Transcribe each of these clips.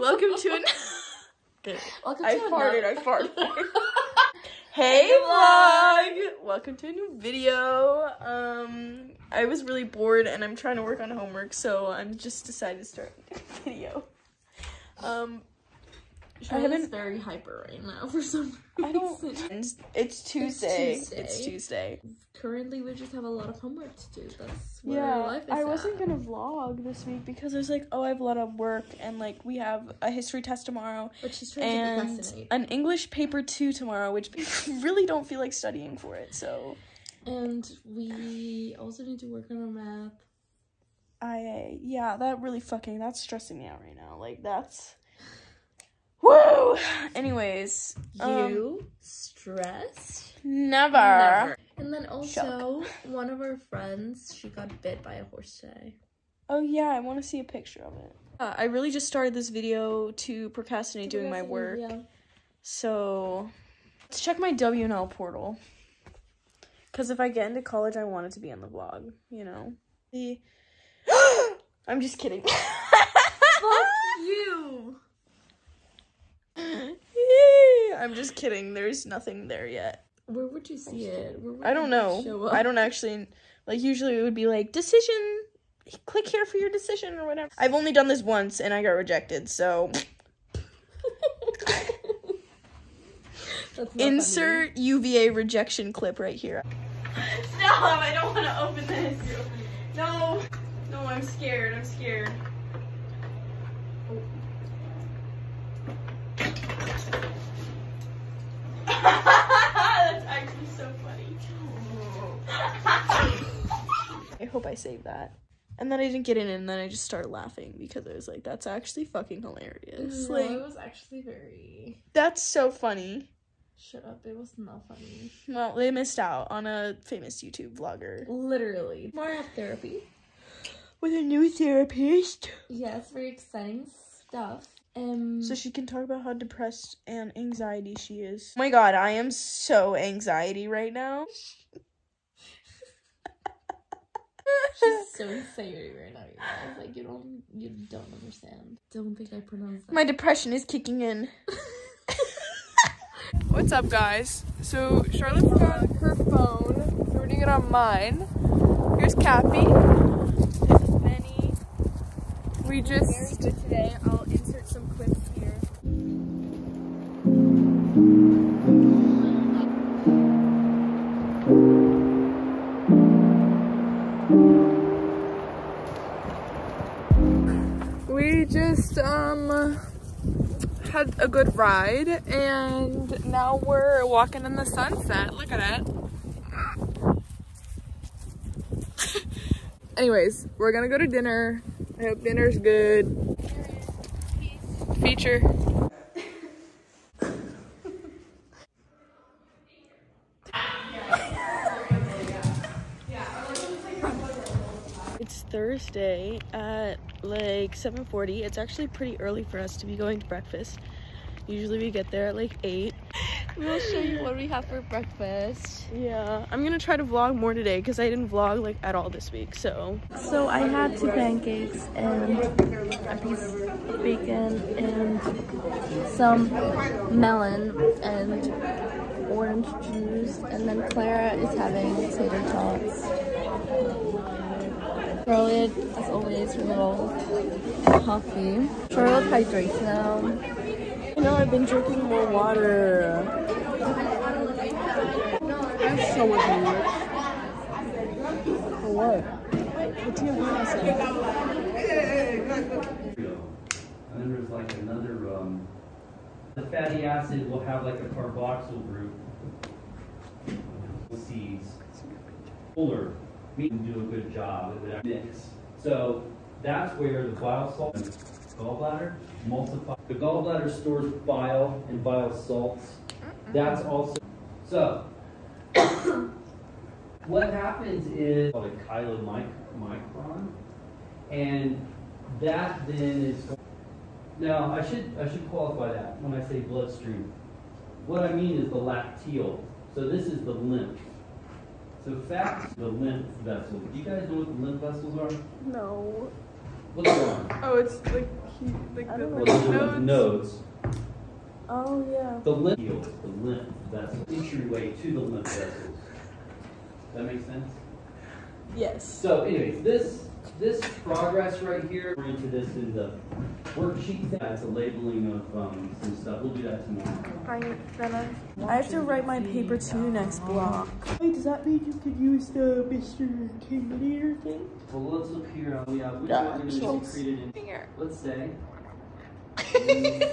Welcome to an. Welcome I to farted. I farted. hey vlog! Welcome to a new video. Um, I was really bored and I'm trying to work on homework, so I'm just decided to start a video. Um, I Charlotte's haven't. very hyper right now for some reason. I don't. reason. It's Tuesday. Tuesday. It's Tuesday. Currently, we just have a lot of homework to do. That's where Yeah, life is I wasn't at. gonna vlog this week because I was like, oh, I have a lot of work and like we have a history test tomorrow But she's trying to and procrastinate. an English paper two tomorrow, which really don't feel like studying for it. So And we also need to work on our math. I yeah, that really fucking that's stressing me out right now. Like that's woo. Anyways, um, You stressed? never. Never. And then also, one of our friends, she got bit by a horse today. Oh yeah, I want to see a picture of it. Uh, I really just started this video to procrastinate doing my work. Yeah. So let's check my WNL portal. Cause if I get into college, I want it to be on the vlog. You know. The. I'm just kidding. Fuck you! I'm just kidding. There's nothing there yet. Where would you see it? Where would I don't it Show know. up? I don't actually like. Usually it would be like decision. Click here for your decision or whatever. I've only done this once and I got rejected. So That's not insert UVA rejection clip right here. Stop! I don't want to open this. No, no, I'm scared. I'm scared. That's actually so funny. I hope I saved that. And then I didn't get in, and then I just started laughing because I was like, "That's actually fucking hilarious! No, Like, it was actually very. that's so funny." Shut up! It was not funny. Well, they missed out on a famous YouTube vlogger Literally. More of therapy. with a new therapist, Yes, very exciting stuff. Um. so she can talk about how depressed and anxiety she is. Oh my god, I am so anxiety right now. She's so excited right now, you guys. Like you don't, you don't understand. Don't think I pronounced that. My depression is kicking in. What's up, guys? So Charlotte forgot her phone. so We're doing it on mine. Here's Cappy. This is Benny. We just very good today. Just um had a good ride and now we're walking in the sunset. Look at it. Anyways, we're gonna go to dinner. I hope dinner's good. Feature. It's Thursday at like 7:40. It's actually pretty early for us to be going to breakfast. Usually we get there at like 8. We'll show you what we have for breakfast. Yeah, I'm going to try to vlog more today because I didn't vlog like at all this week. So, So I had two pancakes and a piece of bacon and some melon and orange juice. And then Clara is having tater tots. Charlotte, as always, her little coffee. Charlotte hydrates now. I know I've been drinking more water. I have so much homework. For what? What's your lesson? And then there's like another, um, the fatty acid will have like a carboxyl group. C's. Polar, we can do a good job of that mix. So that's where the bile salt, gallbladder, emulsify. The gallbladder stores bile and bile salts. That's also, so what happens is called a chylomicron, and that then is. Now I should I should qualify that when I say bloodstream. What I mean is the lacteal. So this is the lymph. So fat, the lymph vessels. Do you guys know what the lymph vessels are? No. What's wrong? Oh, it's like cute. Like the don't Well, like, those are the notes. nodes. Oh yeah. The lymph field, the lymph vessel, entryway to the lymph vessels. That makes sense? Yes. So anyways, this, this progress right here, we're into this in the worksheet. That's a labeling of um, some stuff. We'll do that tomorrow. I have to write my paper to next block. Wait, does that mean you could use the Mr. King Leader thing? Well, let's look here. Uh, we have, which Yeah, one are going to Schultz. be created in, let's say.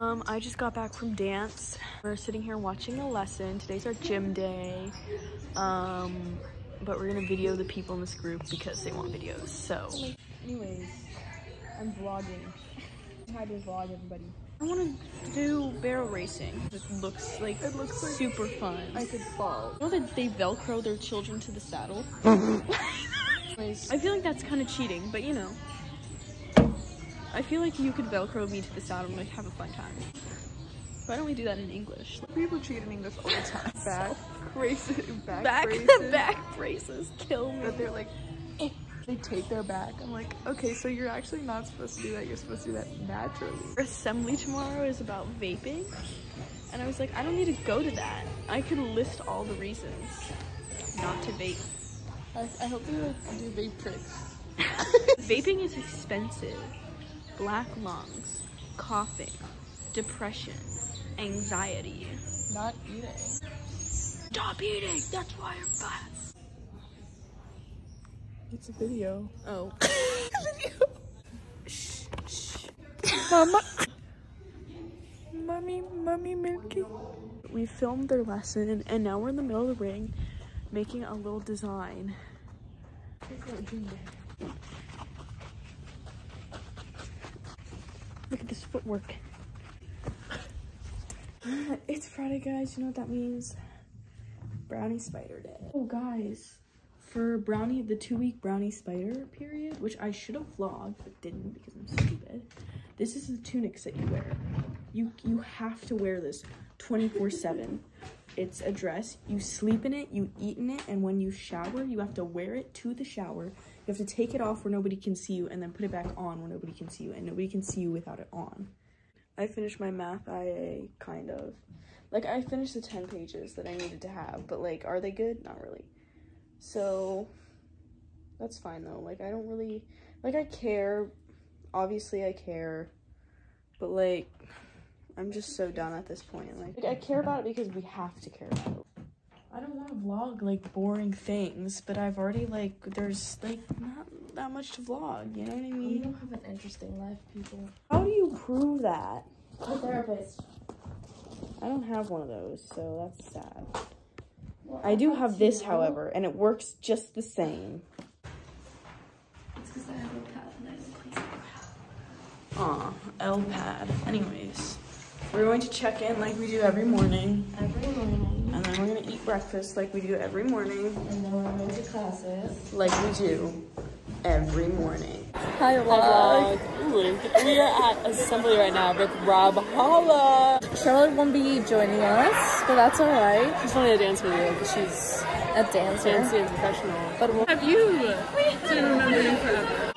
Um, I just got back from dance. We're sitting here watching a lesson. Today's our gym day. Um, but we're gonna video the people in this group because they want videos. So, anyways, I'm vlogging. To vlog everybody. I want to do barrel racing. This looks like it looks like super fun. I could fall. You know that they velcro their children to the saddle? I feel like that's kind of cheating, but you know. I feel like you could velcro me to the saddle and like have a fun time. Why don't we do that in English? People cheat in English all the time. Back braces, back, Back braces. back braces kill me. That they're like, they take their back. I'm like, okay, so you're actually not supposed to do that. You're supposed to do that naturally. Our assembly tomorrow is about vaping, and I was like, I don't need to go to that. I could list all the reasons not to vape. I, I hope they like do vape tricks. Vaping is expensive. Black lungs, coughing, depression, anxiety. Not eating. Stop eating. That's why you're fat. It's a video. Oh. Mama. Mommy, mommy, Milky. We filmed their lesson, and now we're in the middle of the ring, making a little design. Look at this footwork. it's Friday, guys. You know what that means? Brownie Spider Day. Oh, guys. For Brownie, the two-week Brownie Spider period, which I should have vlogged, but didn't because I'm stupid. This is the tunics that you wear. You you have to wear this 24/7. It's a dress. You sleep in it, you eat in it, and when you shower, you have to wear it to the shower. You have to take it off where nobody can see you and then put it back on where nobody can see you and nobody can see you without it on. I finished my math IA kind of. Like I finished the 10 pages that I needed to have, but like are they good? Not really. So that's fine though. Like I don't really like I care. Obviously I care. But like I'm just so done at this point. Like, like I care about it because we have to care about it. I don't want to vlog like boring things, but I've already like there's like not that much to vlog, you know what I mean? You mean? don't have an interesting life, people. How do you prove that? A therapist. I don't have one of those, so that's sad. I do have this, however, and it works just the same. It's because I have a pad and I don't clean Aw, L pad. Anyways, we're going to check in like we do every morning, every morning. and then we're gonna eat breakfast like we do every morning, And then we're going to classes. like we do every morning. Hi vlog. We are at assembly right now with Rob Holla. Charlotte won't be joining us, but that's alright. She's only a dance video because she's A dancer. fancy and professional. But we'll Have you? To remember you forever.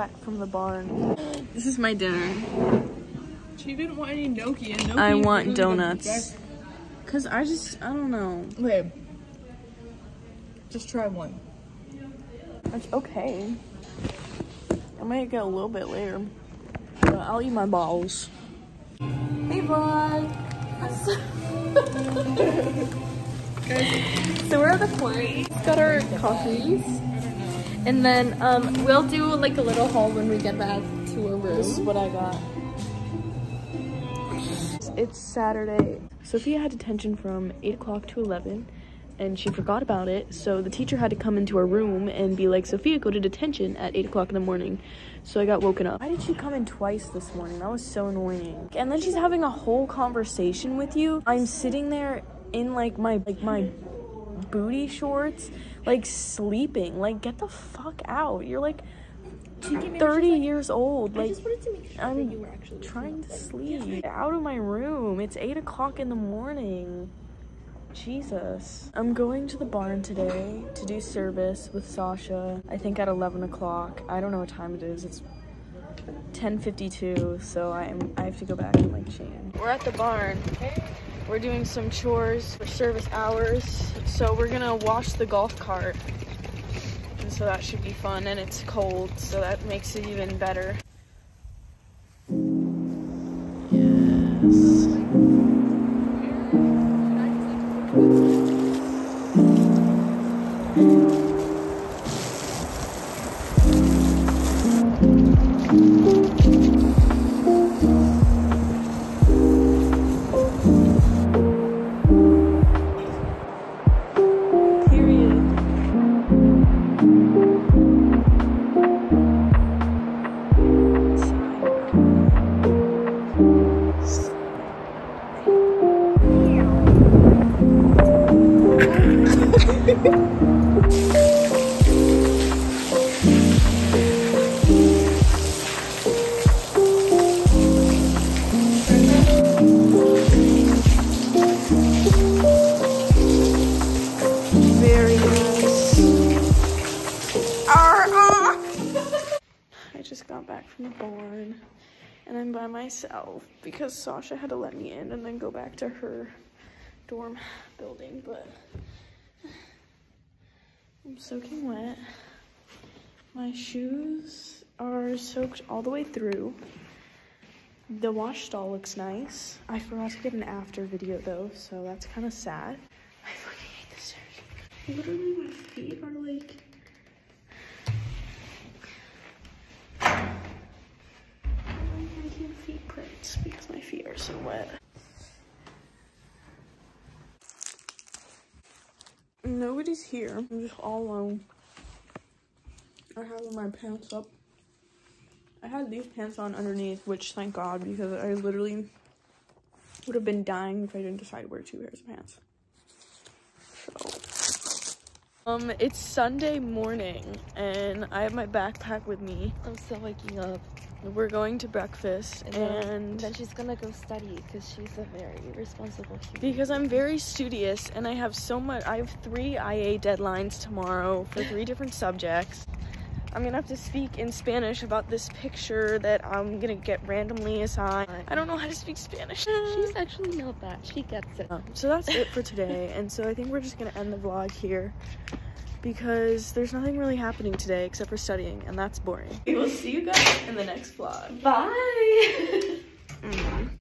Back from the barn. This is my dinner. She didn't want any gnocchi, and gnocchi I want really donuts. Cause I just I don't know. Okay. Just try one. That's okay. I might get a little bit later. But I'll eat my balls. Hey vlog! So we're at the quarry. Got our coffees. And then um, we'll do like a little haul when we get back to our room. This is what I got. It's Saturday. Sophia had detention from 8 o'clock to 11, and she forgot about it. So the teacher had to come into her room and be like, Sophia, go to detention at 8 o'clock in the morning. So I got woken up. Why did she come in twice this morning? That was so annoying. And then she's having a whole conversation with you. I'm sitting there in like my like my booty shorts, like sleeping. Like get the fuck out. You're like 30 years old. Like I'm trying to sleep. Out of my room. It's 8 o'clock in the morning. Jesus. I'm going to the barn today to do service with Sasha. I think at 11 o'clock. I don't know what time it is. It's 10:52, so I'm I have to go back and like change. We're at the barn. We're doing some chores for service hours. So we're gonna wash the golf cart. And so that should be fun and it's cold, so that makes it even better. Yes. From the barn and I'm by myself because Sasha had to let me in and then go back to her dorm building, but I'm soaking wet. My shoes are soaked all the way through. The wash stall looks nice. I forgot to get an after video though, so that's kind of sad. I fucking hate this shirt. Literally, my feet are like. Making feet prints because my feet are so wet. Nobody's here. I'm just all alone. I have my pants up. I had these pants on underneath, which thank God because I literally would have been dying if I didn't decide to wear two pairs of pants. So, um, it's Sunday morning and I have my backpack with me. I'm still waking up. We're going to breakfast And then, and then she's gonna go study because she's a very responsible human. because I'm very studious and I have so much I have three IA deadlines tomorrow for three different subjects. I'm gonna have to speak in Spanish about this picture that I'm gonna get randomly assigned. I don't know how to speak Spanish. She's actually not bad. She gets it. So that's it for today. And so I think we're just gonna end the vlog here because there's nothing really happening today except for studying, and that's boring. We will see you guys in the next vlog. Bye. Mm.